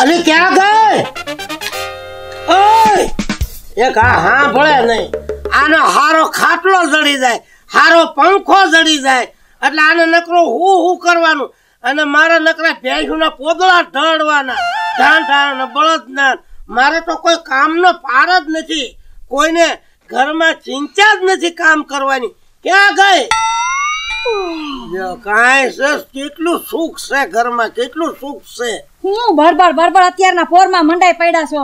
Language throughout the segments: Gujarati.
અરે ક્યાં ગઈ? ઓય! એક આ હા ભળે નહીં. આનો હારો ખાટલો જડી જાય, હારો પંખો જડી જાય. એટલે આને નકરો હું હું કરવાનું? અને મારા નકરા ભેંસુના પોદળા ઢળવાના. ઢાંઢા બળદ બળદના મારે તો કોઈ કામનો પાર જ નથી. કોઈને ઘરમાં ચિંતા જ નથી કામ કરવાની. ક્યાં ગઈ? કાંઈ છે કેટલું સુખ છે ઘરમાં કેટલું સુખ છે? હું બરબર બરબર અત્યારના પોરમાં મંડાઈ પડ્યા છો.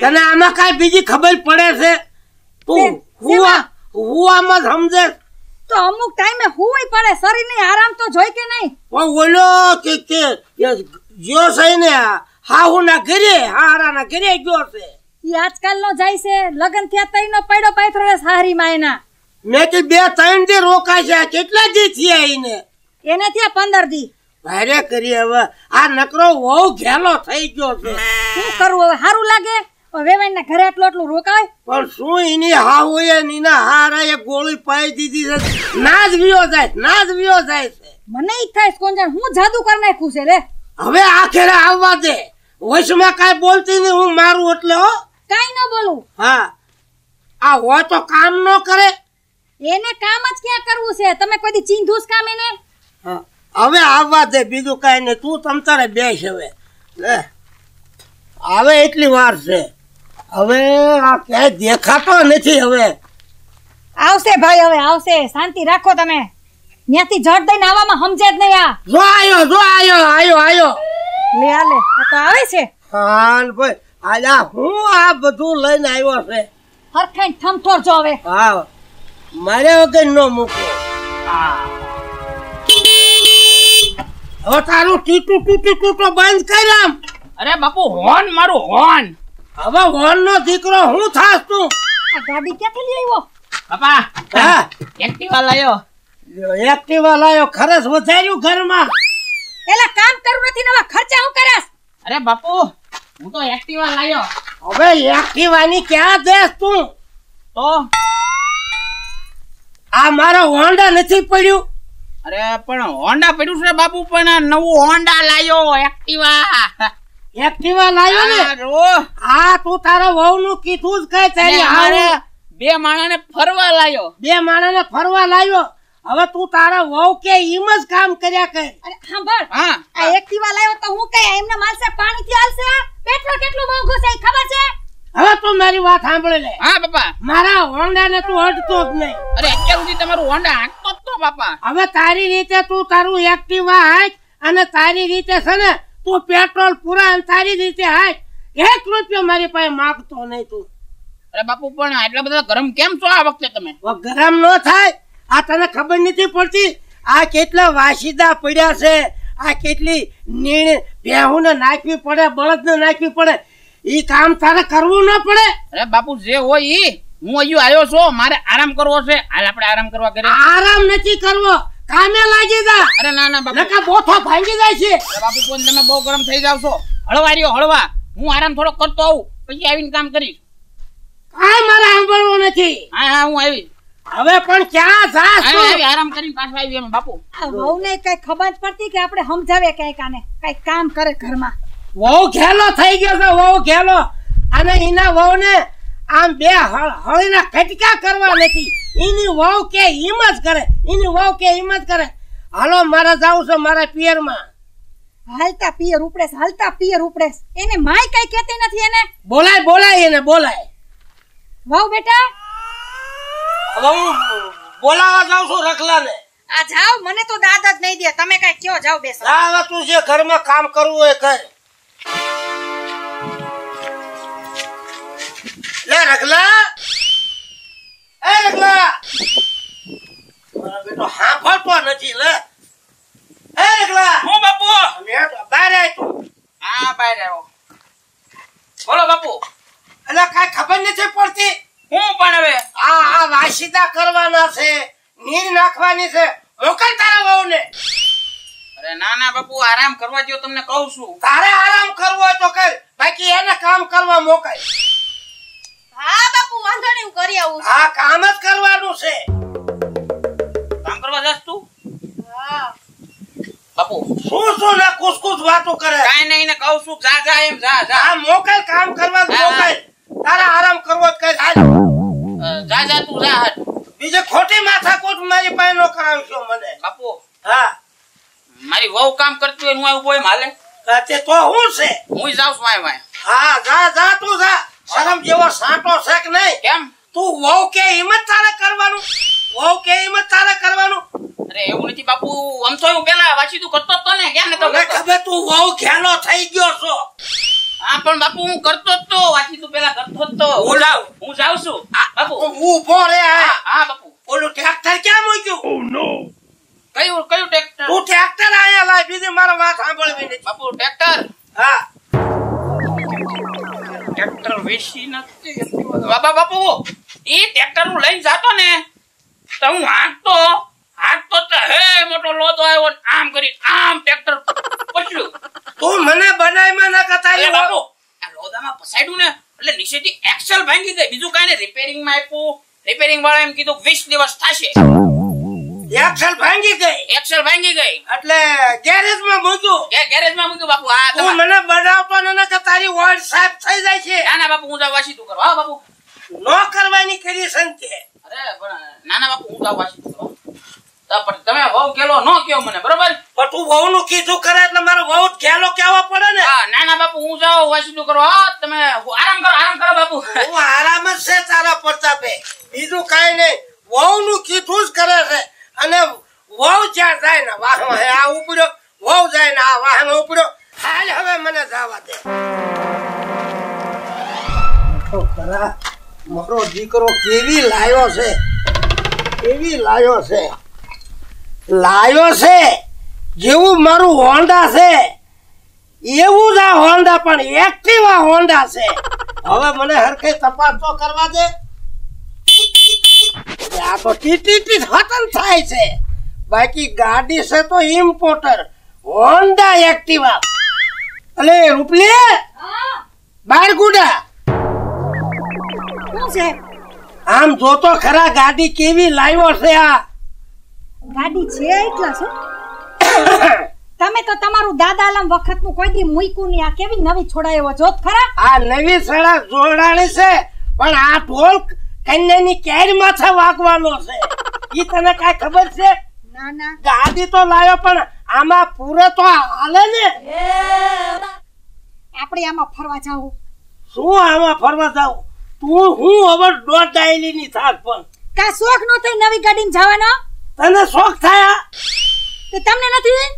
તને આમાં કાંઈ બીજી ખબર પડે છે? તું હુવા હુવામાં સમજે? તો અમુક ટાઈમે હુંય પડે શરીરને આરામ તો જોઈ કે નહીં? પણ ઓલો કે કે છે ને ઘરે હારાના ઘરે ગયો છે. ઈ આજકાલનો જાય છે લગન થયા તઈનો પડ્યો પાથરો સારી એના. મેં કે બે ત્રણ દી રોકાય છે કેટલા દી થયા એને? એને થયા પંદર દી. ભારે કરી હવે. આ નકરો બહુ ઘેલો થઈ ગયો છે. શું કરવું હવે? સારું લાગે? વેવાઈને ઘરે આટલું આટલું રોકાય? પણ શું એની હાહુએ નીના હારા એ ગોળી પાઈ દીધી છે? ના જ વિયો જાય ના જ વિયો જાય છે. મને ઈ થાય કોણ જાણે હું જાદુ કરી નાખ્યું છે રે હવે આખેરે આવવા દે. વૈશમાં કાઈ બોલતી નહીં હું મારું એટલે હો. કાઈ ન બોલું. હા. આ હોય તો કામ ન કરે. એને કામ જ ક્યાં કરવું છે? તમે કોઈ દી ચીંધુસ કામ એને? હા, હવે આવવા દે બીજું કાંઈ નહીં. તું તમતારે બેસ હવે. લે. હવે એટલી વાર છે. હવે આ ક્યાંય દેખાતો નથી હવે. આવશે ભાઈ હવે આવશે. શાંતિ રાખો તમે. ત્યાંથી જડ દઈને આવવામાં સમજે જ નહીં આ. જો આયો જો આયો આયો આયો. લે આ લે. આ તો આવે છે. હાલ ભાઈ આજા હું આ બધું લઈને આવ્યો છે? હરખાઈ ઠમઠોર જો હવે. હા. મારે વગર ન મૂકો. હવે તારું ટીટું ટીટું ટીટું બંધ કર આમ. અરે બાપુ હોન મારું હોન. હવે વન નો દીકરો હું થાસ તું? આ ગાડી ક્યાંથી લઈ આવ્યો? બાપા હા. એક્ટિવા લાયો. એક્ટિવા લાયો ખરસ વધાર્યું ઘરમાં. એલા કામ કરું નથી નવા ખર્ચા હું કરસ અરે બાપુ હું તો એક્ટિવા લાયો. હવે એક્ટિવાની ક્યાં દેસ તું? તો આ મારો હોન્ડા નથી પડ્યું. અરે પણ હોન્ડા પડ્યું છે બાપુ પણ નવું હોન્ડા લાયો એક્ટિવા. એક્ટિવા લાયો ને? આ આ તું તારા વહુ નું કીધું જ કઈ તારી હારે બે માણસને ફરવા લાયો. બે માણસને ફરવા લાવ્યો હવે તું તારા વહુ કે એમ જ કામ કર્યા કર. અરે સાંભળ હા આ એક્ટિવા લાવ્યો તો હું કઈ એમને માલસે પાણીથી હાલશે? આ? પેટ્રોલ કેટલું મોંઘું છે ખબર છે? હવે તું મારી વાત સાંભળે લે. હા બાપા. મારા હોન્ડા ને તું અડતો જ નહીં. અરે અત્યાર સુધી તમારું હોન્ડા હાંકતો જ તો બાપા. હવે તારી રીતે તું તારું એક્ટિવા હાક અને તારી રીતે છે ને તું પેટ્રોલ પૂરા અને તારી રીતે હાક એક રૂપિયો મારી પાસે માગતો નહીં તું. અરે બાપુ પણ આટલા બધા ગરમ કેમ છો આ વખતે તમે? ગરમ ન થાય. આ તને ખબર નથી પડતી? આ કેટલા વાસીદા પડ્યા છે. આ કેટલી નીણ ભેહુને નાખવી પડે બળદને નાખવી પડે. ઈ કામ તારે કરવું ન પડે. અરે બાપુ જે હોય ઈ. હું અહીંયા આવ્યો છું મારે આરામ કરવો છે. હાલ આપણે આરામ કરવા ઘરે આરામ નથી કરવો. કામે લાગી જા. અરે ના ના બાપુ. નકા બોથો ભાંગી જાય છે. બાપુ કોણ તમે બહુ ગરમ થઈ જાવ છો? હળવા રહ્યો હળવા. હું આરામ થોડો કરતો આવું. પછી આવીને કામ કરીશ. કાંઈ મારે સાંભળવું નથી. હા હા હું આવી. હવે પણ ક્યાં જાસ? આરામ કરીને પાછો આવી એમ બાપુ. બહુ ને કઈ ખબર જ પડતી કે આપણે સમજાવે કઈ કાને. કઈ કામ કરે ઘરમાં. વહુ ઘેલો થઈ ગયો છે વહુ ઘેલો. અને એના વહુને આમ બે હળ- હળીના કટકા કરવા નથી. એની વહુ કે હિંમત જ કરે એની વહુ કે હિંમત કરે. હાલો મારે જાઉં છો મારા પિયરમાં. હાલતા પિયર ઉપડેસ હાલતા પિયર ઉપડેસ એને માય કઈ કહેતી નથી એને? બોલાય બોલાય એને બોલાય. વહુ બેટા? વહુ હું બોલાવા જાઉં છું રખલાને. આ જાઓ મને તો દાદ જ નહીં દે. તમે કઈ કયો જાઓ બેસો. જા તું જે ઘરમાં કામ કરવું હોય કર. લે રખલા એ રખલા મારો બેટો હાંફળતો નથી લે. એ રખલા હું બાપુ? બહાર આય હા બહાર આવ્યો. બોલો બાપુ. એટલે કાંઈ ખબર નથી પડતી? હું પણ હવે? આ આ વાસીદા કરવાના છે નીર નાખવાની છે. મોકલ તારા વહુને. અરે ના ના બાપુ આરામ કરવા દો તમને કહું છું. તારે આરામ કરવો તો કર. બાકી એને કામ કરવા મોકલ. હા બાપુ વાંધો નહીં હું કરી આવું આ કામ જ કરવાનું છે. કામ કરવા જાસ તું? હા. બાપુ. બાપુ શું શું ને કુસ કુસ વાતો કરે? કાંઈ નહીં ને કહું છું જા જા એમ જા જા. આ મોકલ કામ કરવા. મોકલ. તારા આરામ કરવો જ કઈ હાલ. અ, જા જા તું જા હટ. બીજે ખોટી માથાકૂટ મારી પાસે નો કરાવશો મને. બાપુ. હા. મારી વહુ કામ કરતી હોય ને હું આવું બોય માલે તે તો હું છે? હું જાઉં છું વાય વાય. હા જા જા તું જા. શરમ જેવો સાંટો છે કે નહીં? કેમ? તું વહુ કે હિંમત તારે કરવાનું? વહુ કે હિંમત તારે કરવાનું? અરે એવું નથી બાપુ. આમ તો હું પેલા વાંચી તું કરતો જ તો ને. ક્યાં ને તો ખબર તું વહુ ઘેલો થઈ ગયો છો. હા પણ બાપુ હું કરતો જ તો. વાંચી તું પેલા કરતો જ તો. હું જાઉં. હું જાઉં છું. આ બાપુ. હું ઊભો રે હા. આ. હા બાપુ. ઓલું ટ્રેક્ટર ક્યાં મૂક્યું? કયું કયું ટ્રેક્ટર તું ટ્રેક્ટર આયા લાય બીજી મારા વાત સાંભળવી નથી. બાપુ ટ્રેક્ટર હા. ટ્રેક્ટર વેચી નથી બાબા બાપુ એ ટ્રેક્ટર હું લઈને જાતો ને તો હું હાંકતો. હાંકતો તો હે મોટો લોદો આવ્યો આમ કરી આમ ટ્રેક્ટર પછડ્યું તું મને બનાવીમાં ના કરતા એ બાપુ આ લોદામાં ફસાડ્યું ને એટલે નીચેથી એક્સેલ ભાંગી ગઈ. બીજું કાંઈ ને રિપેરિંગમાં આપ્યું. રિપેરિંગ વાળા એમ કીધું વીસ દિવસ થશે. એક્સેલ ભાંગી ગઈ. એક્સેલ ભાંગી ગઈ. એટલે ગેરેજમાં મૂક્યું. ગેરેજમાં મૂક્યું બાપુ. હા તું મને બનાવતો ને કે તારી વોર્ડ સાફ થઈ જાય છે. ના ના બાપુ હું જાવ વાસી તું કરો હા બાપુ. નો કરવાની કરી સંતે અરે પણ ના ના બાપુ હું જાવ વાસી તું કરો તમે વહુ કેલો નો કેવો મને બરોબર? પણ તું વહુ નું કીધું કરે એટલે મારો વહુ ઘેલો કેવો પડે ને. હા ના ના બાપુ હું જાઉં વાસી કરો હા તમે આરામ કરો આરામ કરો બાપુ. હું આરામ જ છે તારા પ્રતાપે. બીજું કઈ નહીં. વહુ નું કીધું જ કરે છે. અને વહુ જ્યાં જાય ને વાહ વાહ આ ઉપડ્યો, વહુ જાય ને આ વાહ ઉપડ્યો. હાલ હવે મને જવા દે. મારો દીકરો કેવી લાયો છે? કેવી લાયો છે? લાયો છે? જેવું મારું હોન્ડા છે. એવું જ આ હોન્ડા પણ એક્ટિવા હોન્ડા છે. હવે મને હરખે તપાસ તો કરવા દે. તો ટીટીટી હતન થાય છે. બાકી ગાડી છે તો ઇમ્પોર્ટર હોન્ડા એક્ટિવા અલે રૂપલી? બાર ગુડા છે? આમ જોતો ખરા ગાડી કેવી લાવ્યો છે આ? ગાડી છે એટલા શું તમે તો તમારું દાદાલમ વખતનું કોઈ દી મૂક્યું નહીં. આ કેવી નવી છોડાયો જોત ખરા? આ નવી સડક જોડાણી છે પણ આ ઢોલ કન્યાની કેરી માથે વાગવાનો છે. ઈ તને કાંઈ ખબર છે? ના ના. ગાડી તો લાવ્યો પણ આમાં પૂરે તો હાલે ને. આપણે આમાં ફરવા જાવું શું આમાં ફરવા જાવ તું હું હવે દોઢ ડાયલી ની થાક પણ. કા શોખ નો થઈ નવી ગાડીમાં જવાનો? તને શોખ થાય? તે તમને નથી?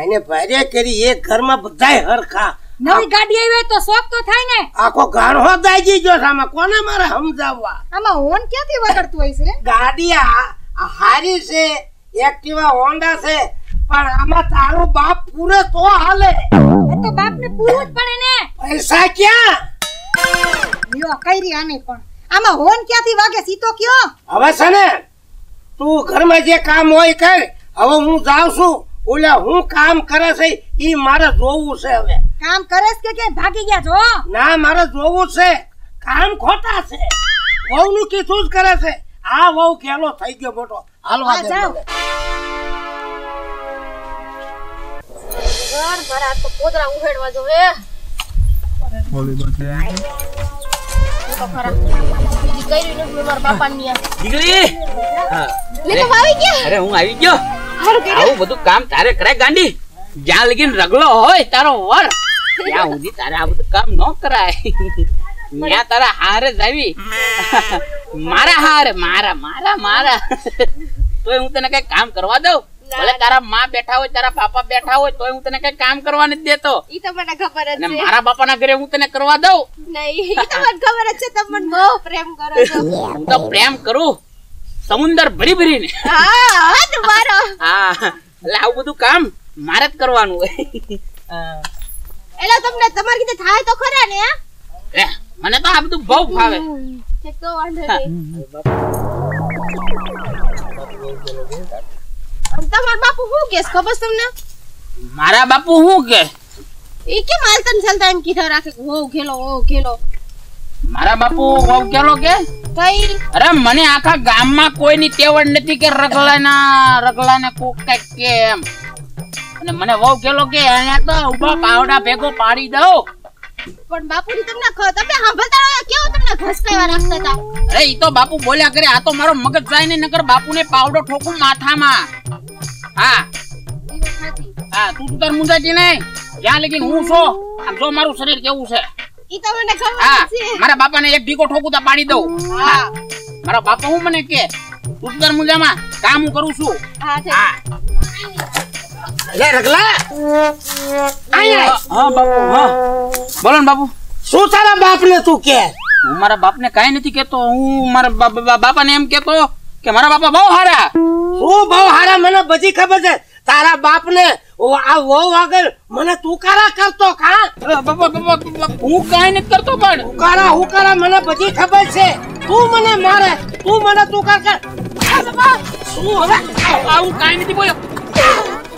એને ભારે કરી એક ઘરમાં બધાય હરખા. નવી ગાડી આવી હોય તો શોખ તો થાય ને. આખો ગાણો દાજી ગયો છે. આમાં કોને મારે સમજાવવા? આમાં હોન ક્યાંથી વગડતું હોય છે ગાડી હારી છે. એક્ટિવા હોન્ડા છે. પણ આમાં તારો બાપ પૂરે તો હાલે. એ તો બાપને પૂરું જ પડે ને. પૈસા ક્યાં? યો કઈ રહ્યા નહીં પણ. આમાં હોન ક્યાંથી વાગે? સીતો કયો? હવે છે ને તું ઘરમાં જે કામ હોય કર. હવે હું જાઉં છું. ઓલા હું કામ કરે છે ઈ મારે જોવું છે હવે. કામ કરેસ કે કે ભાગી ગયા છો? ના મારે જોવું છે. કામ ખોટા છે. વહુ નું કીધું જ કરે છે. આ વહુ કેલો થઈ ગયો મોટો. હાલવા દે ઘર ભરા તો પોદરા ઉહેડવા જો હે. લે તો આવી ગયા. અરે હું આવી ગયો? આવું બધું કામ તારે કરાય ગાંડી જ્યાં લગીન રગલો હોય તારો વર ત્યાં સુધી તારે આ બધું કામ ન કરાય. ત્યાં તારા હારે જાવી મારા હારે મારા મારા મારા. તોય હું તને કઈ કામ કરવા દઉં? ભલે તારા માં બેઠા હોય તારા બાપા બેઠા હોય તોય હું તને કઈ કામ કરવા નથી દેતો. ઈ તો મને ખબર જ છે. મારા બાપાના ઘરે હું તને કરવા દઉં? નહીં ઈ તો મને ખબર જ છે. તમે મને બહુ પ્રેમ કરો છો. હું તો પ્રેમ કરું. સમુંદર ભરી ભરીને. હા હા તમારો હા એટલે આવું બધું કામ મારે જ કરવાનું હોય. એટલે તમને તમારી રીતે થાય તો ખરા ને? લે, મને તો આ બધું બહુ ફાવે. તો વાંધો નહીં તમારા બાપુ શું કેસ ખબર તમને? મારા બાપુ શું કે? એ કેમ હાલતા ચાલતા એમ કીધા રાખે ઓ હો ઘેલો હો ઘેલો મારા બાપુ બહુ કેલો કે? કઈ? અરે મને આખા ગામમાં કોઈની ટેવડ નથી કે રગલાના રગલાને કોક કંઈક કે એમ. અને મને વહુ કેલો કે અહીંયા તો ઊભા પાવડા ભેગો પાડી દઉં. પણ બાપુજી તમને ખ- તમે સાંભળતા કેવું તમને ઘસકાવા રાખતા હતા? અરે ઈ તો બાપુ બોલ્યા કરે આ તો મારો મગજ જાય ને નકર બાપુને પાવડો ઠોકું માથામાં. હા. હા તું તું તાર મુંજાતી નહીં. જ્યાં લગીન હું છો આમ જો મારું શરીર કેવું છે. ઈ તો મને ખબર છે. મારા બાપાને એક ઢીકો ઠોકું તો પાડી દઉં. હા. મારા બાપા હું મને કે ઉત્તર મુજામાં કામ હું કરું છું. હા લે રગલા અહીંયા હા બાપુ હા. બોલો ને બાપુ. શું તારા બાપને તું કે? હું મારા બાપને કાઈ નથી કેતો હું મારા બાપાને એમ કેતો કે મારા બાપા બહુ હારા. શું બહુ હારા? મને બધી ખબર છે. તારા બાપને આ વહુ આગળ મને તુકારા કરતો કા? હું કાંઈ નથી કરતો પણ. હુકારા હુકારા મને બધી ખબર છે. તું મને મારે તું મને તુકાર કર. શું હવે? હું કાંઈ નથી બોલ્યો.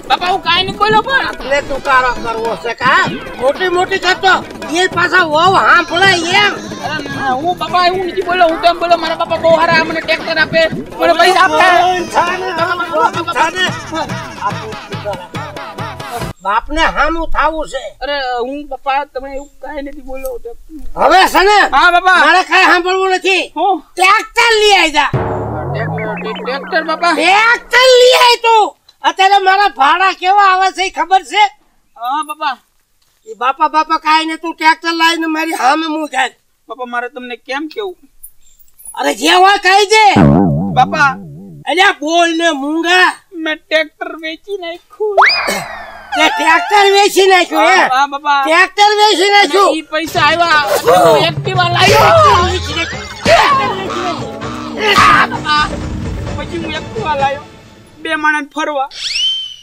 બાપા હું કાઈ નથી બોલ્યો પણ. એટલે તુકારો કરવો છે કા? મોટી મોટી કરતો એ પાછા વહુ હાંભળે એમ. હું બાપા એવું નથી બોલ્યો. હું તો એમ મારા બાપા બહુ હારા મને ટેક્ટર આપે મને પૈસા આપે બાપને હામું થાવું છે. અરે હું બાપા તમે એવું કાંઈ નથી બોલ્યો હવે છે ને હા બાપા. મારે કઈ સાંભળવું નથી. હું? ટ્રેક્ટર લઈ આવી જા ટ્રેક્ટર બાપા. ટ્રેક્ટર લઈ આવી તું. અત્યારે મારા ભાડા કેવા આવે છે ખબર છે? હા બાપા. એ બાપા બાપા કાઈ ને તું ટ્રેક્ટર લાવીને મારી હામે મું જાય. બાપા મારે તમને કેમ કેવું? અરે જે હોય કહી દે. બાપા. અલ્યા બોલ ને મૂંગા. મેં ટ્રેક્ટર વેચી નાખ્યું. ટ્રેક્ટર વેચી નાખ્યું હે હા? બાપા ટ્રેક્ટર વેચી નાખ્યું ઈ પૈસા આવ્યા. એટલે એક્ટિવા લાવ્યો પછી હું એક્ટિવા લાવ્યો બે માણસ ફરવા.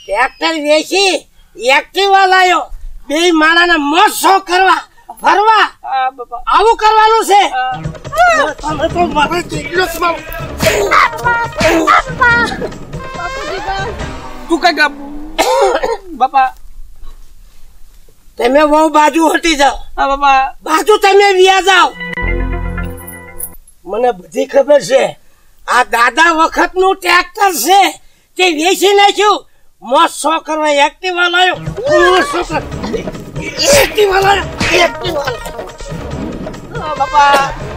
ટ્રેક્ટર વેચી એક્ટિવા લાવ્યો બે માણાને મોસો કરવા ફરવા. હા આવું કરવાનું છે? તમે તો મારે કેટલો તું કઈ બાપા. તમે બહુ બાજુ હટી જાઓ. હા બાપા. બાજુ તમે વ્યા જાઓ. મને બધી ખબર છે. આ દાદા વખતનું ટ્રેક્ટર છે તે વેચી નાખ્યું. મોત શો કરવા એક્ટિવા લાયો એક્ટિવા લાયો એક્ટિવા લાયો. બાપા.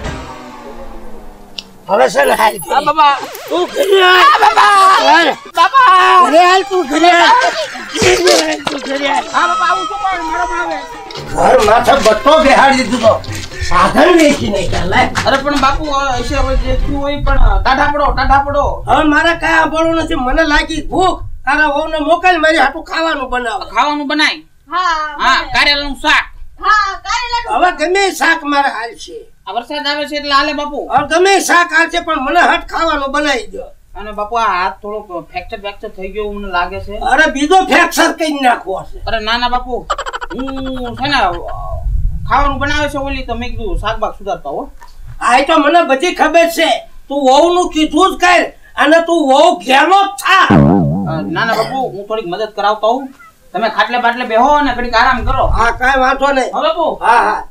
હવે છે ને હાલ. બાબા. તું ઘરે હાલ. બાબા. બાપા ઘરે હાલ તું ઘરે હાલ. હાલ, તું ઘરે હાલ. હા બાપા આવું તો પણ મારો આવે ઘર માથે બટ્ટો બેહાડી દીધો તો સાધન વેચી નાખ્યા. લાય. અરે પણ બાપુ હશે હોય જે તું હોય પણ ટાઢા પડો ટાઢા પડો. હવે મારે કાંઈ સાંભળવું નથી. મને લાગી ભૂખ. તારા વહુને મોકલ મારી હાટું ખાવાનું બનાવ. ખાવાનું બનાય? હા હા. કારેલાનું શાક. હા કારેલાનું હવે ગમે શાક મારે હાલશે આ વરસાદ આવે છે એટલે હાલે બાપુ. ગમે શાક હાલશે પણ મને હાથ ખાવાનો બનાવી દો અને બાપુ આ હાથ થોડોક ફ્રેક્ચર ફ્રેક્ચર થઈ ગયો મને લાગે છે. અરે બીજો ફ્રેક્ચર કઈ નાખવો છે. અરે ના ના બાપુ. હું છે ને ખાવાનું બનાવે છે ઓલી તમે કીધું શાકભાગ સુધારતા હો આ તો મને બધી ખબર છે. તું વહુ નું કીધું જ કર અને તું વહુ ઘેલો જ થા. ના ના બાપુ હું થોડીક મદદ કરાવતો હોઉં તમે ખાટલે બાટલે બેહો અને થોડીક આરામ કરો. હા કાઈ વાંધો નહીં. હા બાપુ. હા હા.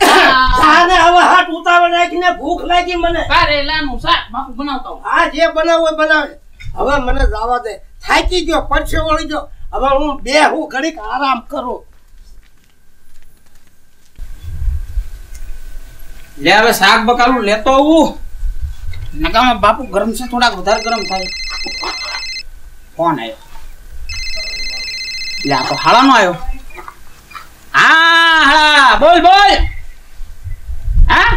તાને હવે હાથ ઉતાવળ રાખીને ભૂખ લાગી મને. કારેલાનું શાક બાપુ બનાવતા હોઉં. જે બનાવવું બનાવે. હવે મને જવા દે. થાકી ગયો પડશે વળી ગયો. હવે હું બે હું ઘડીક આરામ કરું. લે હવે શાક બકાલું લેતો આવું. નકામાં બાપુ ગરમ છે થોડાક વધારે ગરમ થાય. કોણ આવ્યો લે આ તો હાળાનો આવ્યો હા હા બોલ બોલ. હા?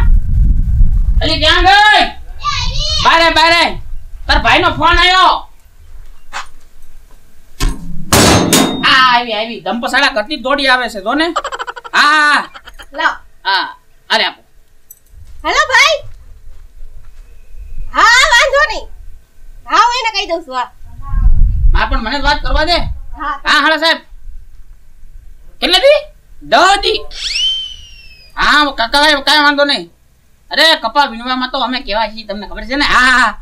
અલી ક્યાં ગઈ? બારે બારે. તાર ભાઈનો ફોન આવ્યો આ આવી આવી. ધંપસાડા કરતી દોડી આવે છે જોને હા લાવ હા અરે આપો. હેલો ભાઈ. હા વાંધો નહીં. હા હું એને કહી દઉં છું હા. પણ મને વાત કરવા દે. હા. હા હાલા સાહેબ. કેટલે દી? દહ દી. હા કાકા ભાઈ કાંઈ વાંધો નહીં. અરે કપા વીણવામાં તો અમે કેવા છીએ તમને ખબર છે ને? હા હા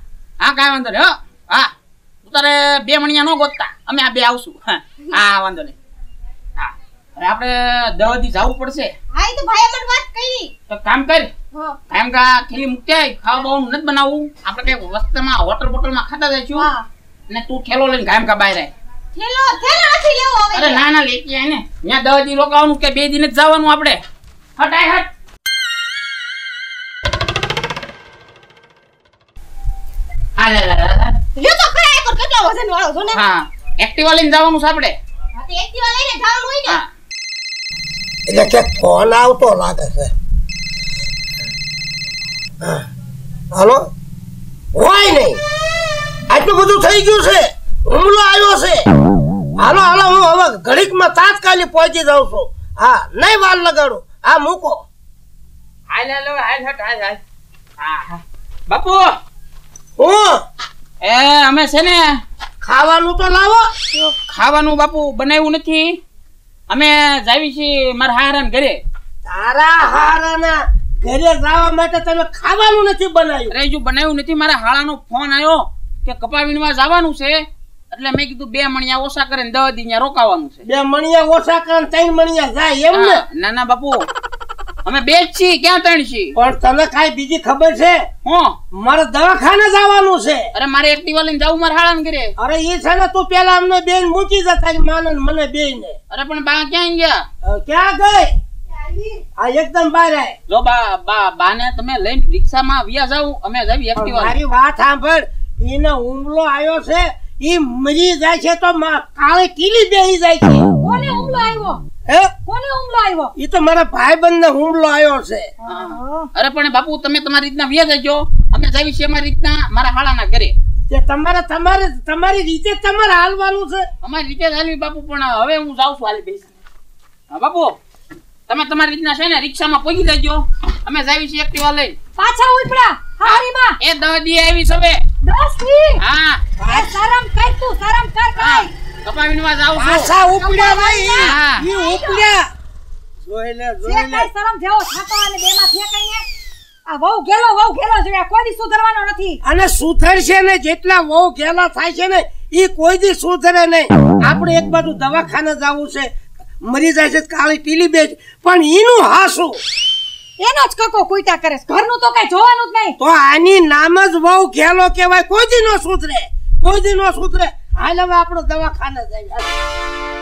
હા. કાંઈ વાંધો નહીં હો. હા. તું તારે બે મણિયા ન ગોતતા. અમે આ બે આવશું. હા હા વાંધો નહીં. હા. હવે આપણે દહ જવું પડશે. હા એ તો ભાઈ મને વાત કરી. તો કામ કર. કામ કા ખેલી મૂકતે ખાવા બાવાનું નથી બનાવવું. આપણે કઈ વસ્તુમાં વોટર બોટલમાં ખાતા જઈશું. અને તું ઠેલો લઈને કાયમ કા બહાર આય. નથી લેવો હવે. અરે ના ના લેતી આય ને. ત્યાં દસ રોકાવાનું કે બે દિન જ જવાનું આપણે? હટાય હટ. આ લે લે લે લે. લ્યો તો ખરા એક કેટલો વજન વાળો છો ને? હા. એક્ટિવા લઈને જવાનું છે આપણે. હા તે એક્ટિવા લઈને જવાનું હોય ને. એટલે કે ફોન આવતો લાગે છે. હાલો? હોય નહીં. આટલું બધું થઈ ગયું છે. હુમલો આવ્યો છે. હાલો હાલો હું હવે ઘડીકમાં તાત્કાલિક પહોંચી જાઉં છું. હા નહીં વાર લગાડું. હા મૂકો. હાલ હાલ હવે, હાલ હટ હાલ હાલ. હા હા. બાપુ! હું? એ અમે છે ને ખાવાનું તો લાવો. ખાવાનું બાપુ બનાવ્યું નથી. અમે જાવી છીએ મારા હારાન ઘરે. તારા હારાના ઘરે જવા માટે તમે ખાવાનું નથી બનાવ્યું. અરે જો બનાવ્યું નથી. મારા હાળાનો ફોન આવ્યો કે કપાવીનમાં જવાનું છે. એટલે મેં કીધું બે મણિયા ઓછા કરે ને દસ દી રોકાવાનું છે. બે મણિયા ઓછા કરે ત્રણ મણિયા જાય એમ ને? ના ના બાપુ. અમે બે જ છીએ ક્યાં ત્રણ છીએ? પણ તને કાંઈ બીજી ખબર છે? હું. મારે દવાખાને જવાનું છે. અરે મારે એકટીવા વાલી જવું મારે હાળાને ઘરે. અરે એ છે ને તું પેલા અમને બેન મૂકી જતા માને મને બે ને અરે પણ બા ક્યાં ગયા? ક્યાં ગઈ? આ એકદમ બહાર આય. જો બા બા બાને તમે લઈને રિક્ષામાં વ્યા જાવ અમે જાવી એક્ટિવા મારી વાત સાંભળ. એને હુમલો આવ્યો છે. ઈ મરી જાય છે તો કાળે કીલી બેહી જાય છે. કોને હુમલો આવ્યો હે? કોને હુમલો આવ્યો ઈ તો મારા ભાઈબંધ ને હુમલો આવ્યો છે. અરે પણ બાપુ તમે તમારી રીતના વ્યા જજો અમે જાવી છે અમારી રીતના મારા હાળાના ઘરે. તે તમારે તમારે તમારી રીતે તમારે હાલવાનું છે. અમારી રીતે હાલવી બાપુ પણ હવે હું જાઉં છું હાલી બેસી. હા બાપુ. તમે તમારી રીતના છે ને રિક્ષામાં પહોંચી દેજો અમે જાવી છીએ એક્ટિવા લઈ પાછા ઉપડા હારીમાં એ દસ દી આવી સવે દસ હા. એ શરમ કર તું શરમ કર હા કઈ કપાવીનમાં જાવ છું. પાછા ઉપડ્યા ભાઈ. હા. ઈ ઉપડ્યા જોઈને જોઈને. શરમ જેવો છાતો અને બેમાં ફેંકાઈ ને આ વહુ ગેલો વહુ ગેલો જોયા. કોઈ દી સુધરવાનો નથી. અને સુધરશે ને જેટલા વહુ ઘેલા થાય છે ને ઈ કોઈ દી સુધરે નહીં. આપણે એક બાજુ દવાખાને જવું છે. મરી જાય છે કાળી પીલી બેજ. પણ એનું હાસું. એનો જ કકો કુઈતા કરે ઘરનું તો કઈ જોવાનું જ નહીં. તો આની નામ જ બહુ ખેલો કહેવાય. કોઈ દી નો સુધરે. કોઈ દી નો સુધરે. હાલ હવે આપણો દવાખાને જઈએ.